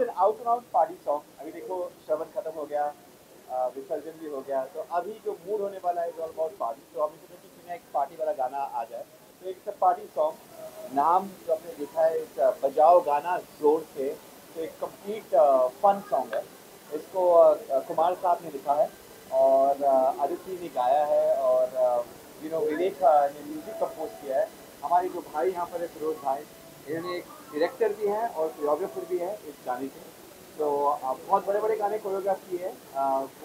It's an out and out party song अभी देखो श्रवण खत्म हो गया विसर्जन भी हो गया तो अभी जो मूड होने वाला है ऑल अबाउट पार्टी तो अभी सोचा कि क्यों ना एक पार्टी वाला गाना आ जाए। तो एक पार्टी सॉन्ग नाम जो आपने देखा है इस, बजाओ गाना ज़ोर से तो एक कंप्लीट फन सॉन्ग है। इसको कुमार साहब ने लिखा है और आदित्य ने गाया है और यू नो विवेक ने म्यूज़िक कंपोज किया है। हमारे जो भाई यहाँ पर है फिरोज भाई इन्होंने एक डायरेक्टर भी हैं और कोरियोग्राफर भी हैं इस गाने के। तो बहुत बड़े बड़े गाने कोरियोग्राफ किए हैं।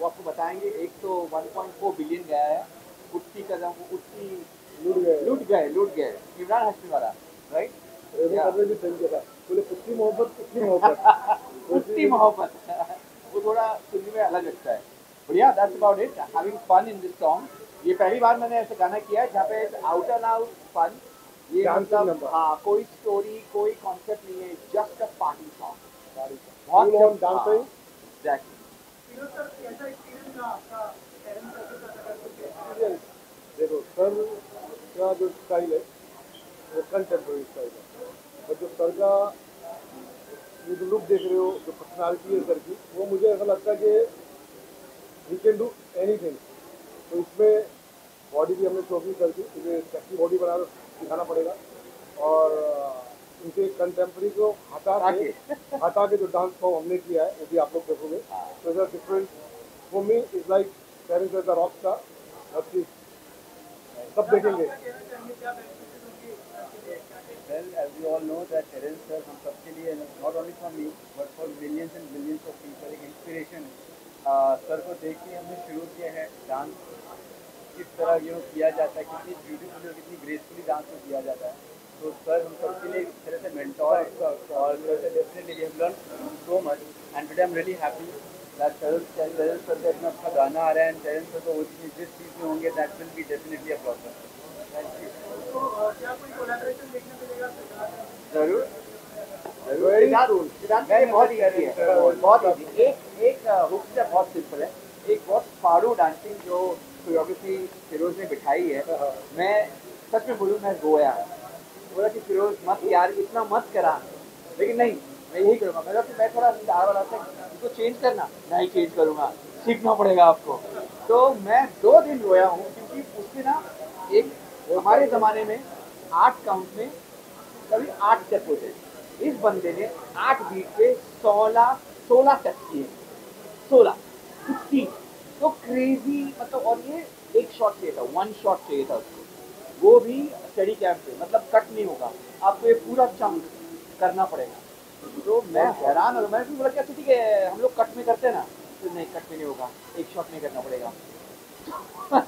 वो आपको बताएँगे एक तो 1.4 बिलियन गया है उठती कदम उठती लूट गए। लूट गए लूट गए। इमरान हाशमी वाला राइट बोले कुत्ती मोहब्बत मोहब्बत। मोहब्बत। वो थोड़ा सुनने में अलग लगता है। बढ़िया that's about it having fun in this song ये पहली बार मैंने ऐसा गाना किया है जहाँ पे आउट एंड आउट फन मतलब हाँ कोई स्टोरी कोई कॉन्सेप्ट नहीं है just a party song dancing. Exactly experience देखो सर का जो स्टाइल है वो कंटेम्प्रेरी स्टाइल है. और जो सर का ये जो लुक देख रहे हो जो पर्सनालिटी है सर की वो मुझे ऐसा लगता है कि ही कैन डू एनीथिंग तो इसमें बॉडी भी हमने शो की सर की क्योंकि सेक्सी बॉडी बना दिखाना पड़ेगा। और उनके कंटेम्प्रेरी को हटा के हटा के। जो डांस फॉर्म हमने किया है वो भी आप लोग देखोगे। तो is different for me is like parents as the rock star हर चीज़ सब देखेंगे। Well, as we all know that Terence sir हम सबके लिए not only for me but for millions and billions of people एक inspiration सर को देख के हमने शुरू किया है डांस किस तरह यू किया जाता है कितनी ब्यूटीफुली और कितनी ग्रेसफुली डांस को किया जाता है। तो सर हम सबके लिए एक तरह से मेंटोर और definitely have learn so much and today I am really happy that Terence Terence sir का इतना अच्छा गाना आ रहा है एंड टेरेंस सर को वो चीज़ जिस चीज़ में होंगे that will be definitely a problem thank you ज़रूर। बहुत इजी है। बहुत एक एक हुक से बहुत सिंपल है। एक बहुत फाड़ू डांसिंग जो कोरियोग्राफी फिरोज ने बिठाई है। मैं सच में बोलूँ मैं रोया। बोला कि फिरोज मत यार इतना मत करा। लेकिन नहीं मैं यही करूँगा। मैं कि मैं थोड़ा स्टार वाला था इसको चेंज करना। नहीं चेंज करूँगा। सीखना पड़ेगा आपको। तो मैं दो दिन रोया हूँ क्योंकि उसमें ना एक हमारे ज़माने में आठ काउंट में कभी आठ स्टेप होते इस बंदे ने आठ बीट पे सोलह सोलह स्टेप किए। सोलह। सिक्सटीन तो क्रेजी मतलब और ये एक शॉट चाहिए था वन शॉट चाहिए था उसको। वो भी स्टडी कैंप पे मतलब कट नहीं होगा। आपको ये पूरा चंक करना पड़ेगा। तो मैं हैरान और मैं भी बोला कि अच्छा ठीक है? हम लोग कट में करते हैं ना? तो नहीं कट में नहीं होगा। एक शॉट में करना पड़ेगा।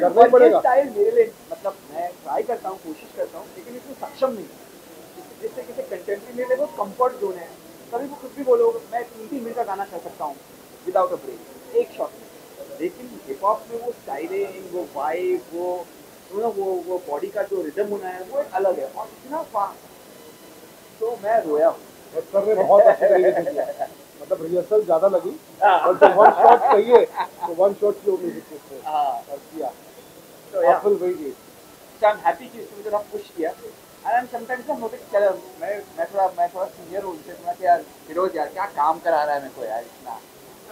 करना पड़ेगा। स्टाइल मेरे लिए मतलब मैं ट्राई करता हूँ कोशिश करता हूँ लेकिन इसमें सक्षम नहीं। हूँ जिस- जिस तरीके से कंटेंट्री मेरे लिए वो कंफर्ट जोन है कभी भी कुछ भी बोलो मैं तीन तीन मिनट का गाना कर सकता हूँ विदाउट अ ब्रेक एक शॉट में लेकिन हिप हॉप में वो स्टाइलिंग वो वाइब वो नो वो वो बॉडी का जो रिदम होना है वो एक अलग है और इतना फास्ट तो मैं रोया हूँ। ने बहुत अच्छे तरीके से किया। मतलब रिहर्सल ज़्यादा लगी हाँ। और जब वन शॉट चाहिए तो वन शॉट की से हाँ। और किया। तो वही की इसने मुझे पुश किया। And I'm sometimes I notice चलो मैं मैं थोड़ा मैं थोड़ा सीनियर हूँ उनसे थोड़ा कि यार फिरोज यार क्या काम करा रहा है मेरे को यार इतना।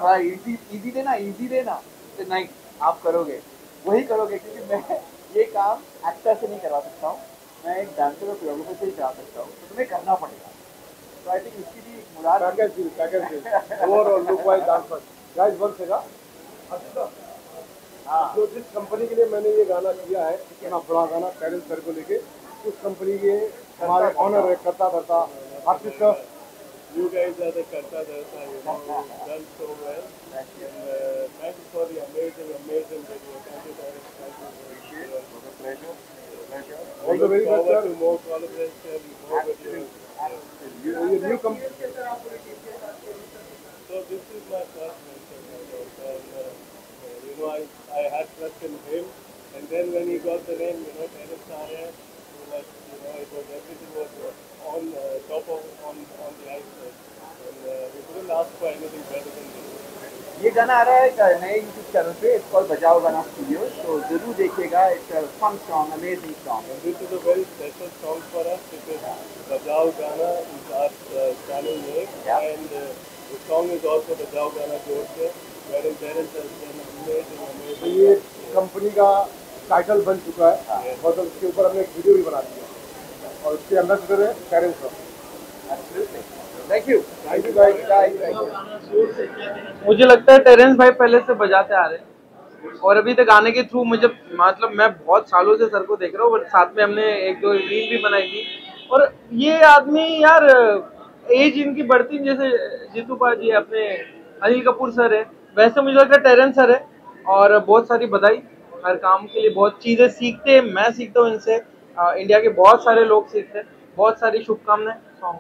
थोड़ा इजी इजी देना इजी देना। तो नहीं आप करोगे वही करोगे क्योंकि मैं ये काम एक्टर से नहीं करवा सकता हूँ। मैं एक डांसर और कोरियोग्राफर से ही करा सकता हूँ तो तुम्हें करना पड़ेगा। तो आई थिंक इसकी भी मुराद package deal package deal overall look wise dance guys one second हाँ। जो जिस कंपनी के लिए मैंने ये गाना किया है इतना बड़ा गाना पेरेंट्स सर को लेके उस कंपनी के हमारे ऑनर है करता करता artist You guys are the Kartadasa, you know, you've done so well. Thank you. And, uh, thank you for the amazing, amazing video. Thank you, Dr. Thank you. Appreciate it. was a pleasure. Pleasure. All the very best, sir. more collaboration, more videos. Absolutely. You, your new company. So this is my first mentor, and, uh, you know, I, I had trust in him. And then when he got the name, you know, Terence Arya, so you know, it was everything was ये गाना आ रहा है एक नए YouTube channel पे it's call Bajao Gaana studio तो so ज़रूर देखिएगा it's amazing song this is a very special song for us Bajao Gaana is channel name and song is also Bajao Gaana company का title बन चुका है और उसके ऊपर हमने एक वीडियो भी बना दिया। और उसके अंदर से करें पेरेंट्स मुझे लगता है टेरेंस भाई पहले से बजाते आ रहे हैं। और अभी तक गाने के थ्रू मुझे मतलब मैं बहुत सालों से सर को देख रहा हूँ साथ में हमने एक दो रील भी बनाई थी। और ये आदमी यार एज इनकी बढ़ती जैसे जीतू पाजी अपने अनिल कपूर सर है। वैसे मुझे लगता है टेरेंस सर है और बहुत सारी बधाई। हर काम के लिए बहुत चीज़ें सीखते हैं, मैं सीखता हूँ इनसे। इंडिया के बहुत सारे लोग सीखते हैं, बहुत सारी शुभकामनाएँ सॉन्ग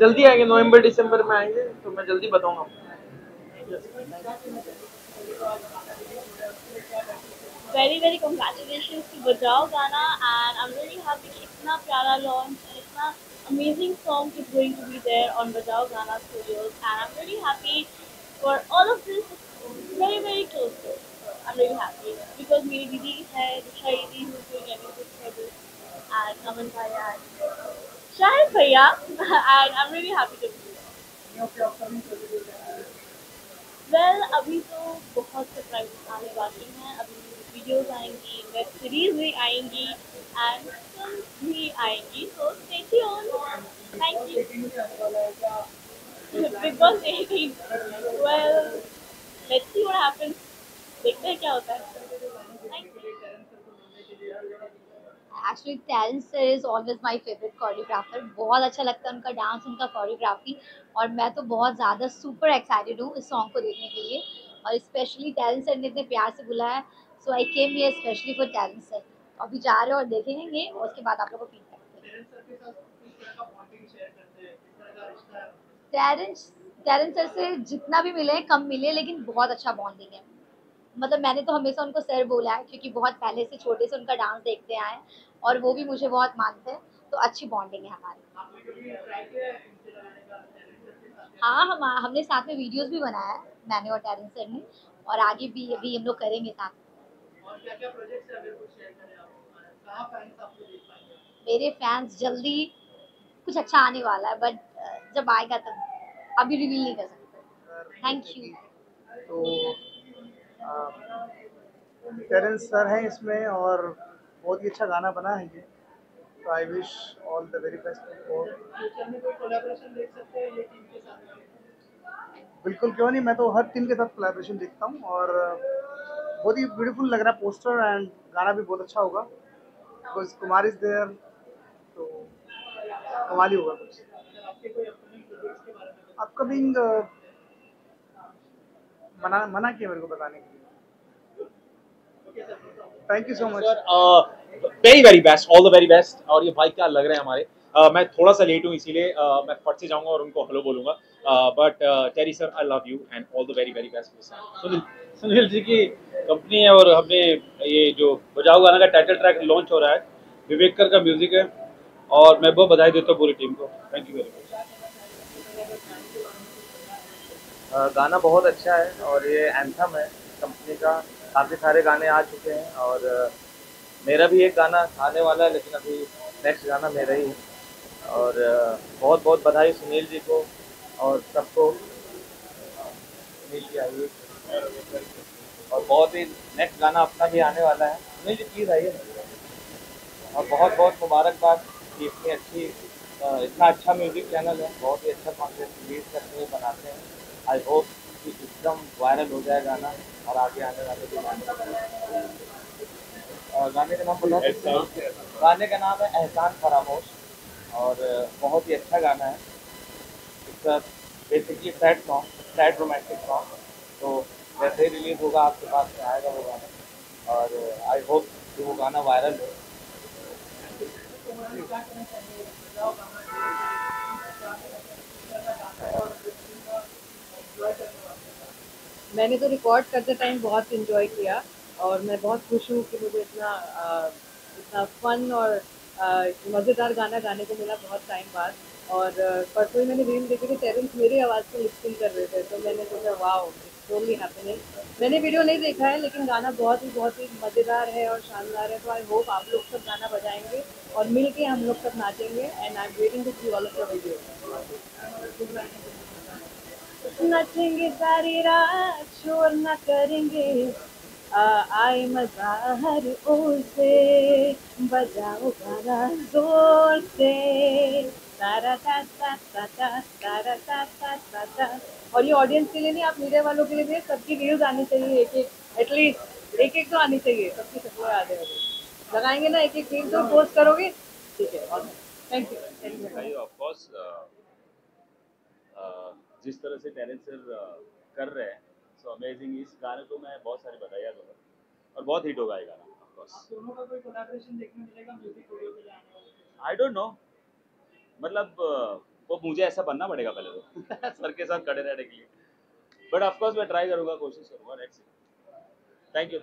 जल्दी आएँगे नवंबर दिसंबर में आएँगे तो मैं जल्दी बताऊँगा very very congratulations to Bajao Gaana and I am really happy कि इतना प्यारा लॉन्च एंड इतना amazing song is going to be there on Bajao Gaana studios and I am really happy for all of this very very close I am really happy because मेरी दीदी है दिशा दीदी and Aman Bhaiya and Shahid Bhaiya and I'm really happy to be here. है? अभी तो बहुत surprise आने बाकी हैं। अभी वीडियोस आएँगी वेब सीरीज़ भी आएँगी एंड फ़िल्म भी आएँगी। तो stay tuned thank you Big Boss 18 well let's see what happens देखते हैं क्या होता है thank you actually talent sir is always my favourite choreographer बहुत अच्छा लगता है उनका डांस उनका कोरियोग्राफी और मैं तो बहुत ज़्यादा सुपर एक्साइटेड हूँ इस सॉन्ग को देखने के लिए। और स्पेशली टैलेंट सर ने इतने प्यार से बुलाया so I came here specially for talent sir अभी जा रहे हो और देखेंगे और उसके बाद आप लोगों को फीडबैक टैलेंट टैलेंट सर से जितना भी मिले कम मिले लेकिन बहुत अच्छा बॉन्डिंग है। मतलब मैंने तो हमेशा उनको सर बोला है क्योंकि बहुत पहले से छोटे से उनका डांस देखते आए हैं और वो भी मुझे बहुत मानते हैं तो अच्छी बॉन्डिंग है हमारी। है हाँ हम हमने साथ में वीडियोस भी बनाया है मैंने और टैलेंट सर ने और आगे भी अभी हम लोग करेंगे साथ। में। और क्या क्या प्रोजेक्ट्स अगर कुछ शेयर करें आप कहाँ फैंस आपको देख पाएँगे? मेरे फैंस जल्दी कुछ अच्छा आने वाला है बट जब आएगा तब अभी रिवील नहीं कर सकते। थैंक यू तो टेरेंस सर हैं इसमें और बहुत ही अच्छा गाना बना है ये। तो I wish all the very best और बिल्कुल क्यों नहीं, मैं तो हर टीम के साथ कोलैबोरेशन देखता हूँ और बहुत ही ब्यूटीफुल लग रहा है पोस्टर एंड गाना भी बहुत अच्छा होगा। बिकॉज़ कुमार इज़ देयर तो कमाल ही होगा कुछ। अपकमिंग मना मना किया मेरे को बताने के thank you so much very very best all the very best और ये भाई क्या लग रहे हैं हमारे? Uh, मैं थोड़ा सा लेट हूँ इसीलिए uh, मैं फट से जाऊँगा और उनको हेलो बोलूँगा. But Terry sir I love you and all the very very best Sunil Sunil ji की कंपनी है और हमने ये जो बजाओ गाना का टाइटल ट्रैक लॉन्च हो रहा है. विवेकर का म्यूज़िक है और मैं बहुत बधाई देता हूँ पूरी टीम को. थैंक यू वेरी मच गाना बहुत अच्छा है और ये एंथम है कंपनी का. काफ़ी सारे गाने आ चुके हैं और मेरा भी एक गाना आने वाला है, लेकिन अभी नेक्स्ट गाना मेरा ही है। और बहुत बहुत बधाई सुनील जी को और सबको। सुनील जी आइए। और बहुत ही नेक्स्ट गाना अपना भी आने वाला है। सुनील जी प्लीज़ आइए। और बहुत बहुत मुबारकबाद। कि इतनी अच्छी इतना अच्छा म्यूज़िक चैनल है। बहुत ही अच्छा कॉन्टेंट रिलीज़ करते हैं, बनाते हैं। आई होप एकदम वायरल हो जाए गाना और आगे आने वाले भी गाने गाने का नाम हैं? गाने का नाम है एहसान फरामोश और बहुत ही अच्छा गाना है। It's basically sad song sad romantic song तो जैसे ही रिलीज़ होगा आपके पास में आएगा वो गाना। और आई होप कि वो गाना वायरल हो। मैंने तो रिकॉर्ड करते टाइम बहुत इन्जॉय किया और मैं बहुत खुश हूँ कि मुझे इतना इतना फन और मज़ेदार गाना गाने को मिला बहुत टाइम बाद। और परसों ही मैंने रील देखी थी टेरेंस मेरी आवाज़ पे लिपसिंग कर रहे थे तो मैंने सोचा वाओ टोटली हैपनिंग मैंने वीडियो नहीं देखा है, लेकिन गाना बहुत ही बहुत ही मज़ेदार है और शानदार है। तो आई होप आप लोग सब गाना बजाएँगे और मिल के हम लोग सब नाचेंगे and I am waiting to see all of your video नाचेंगे सारी रात, शोर ना करेंगे। आए मज़ा हर ओर से, बजाओ गाना ज़ोर से। और ये ऑडियंस के लिए नहीं, आप मीडिया वालों के लिए भी सबकी रील्स आनी चाहिए, एक एक एटलीस्ट एक एक तो आनी चाहिए, सबकी शक्लें आ जाए लगाएँगे ना, एक एक रील तो पोस्ट करोगे? ठीक है thank you thank you of course जिस तरह से टेरेंस सर कर रहे हैं सो अमेजिंग इस गाने को मैं बहुत सारी बधाइयाँ दूँगा और बहुत हिट होगा ये गाना आई डोंट नो मतलब वो मुझे ऐसा बनना पड़ेगा पहले तो। सर के साथ खड़े रहने के लिए। बट ऑफकोर्स मैं ट्राई करूँगा कोशिश करूँगा थैंक यू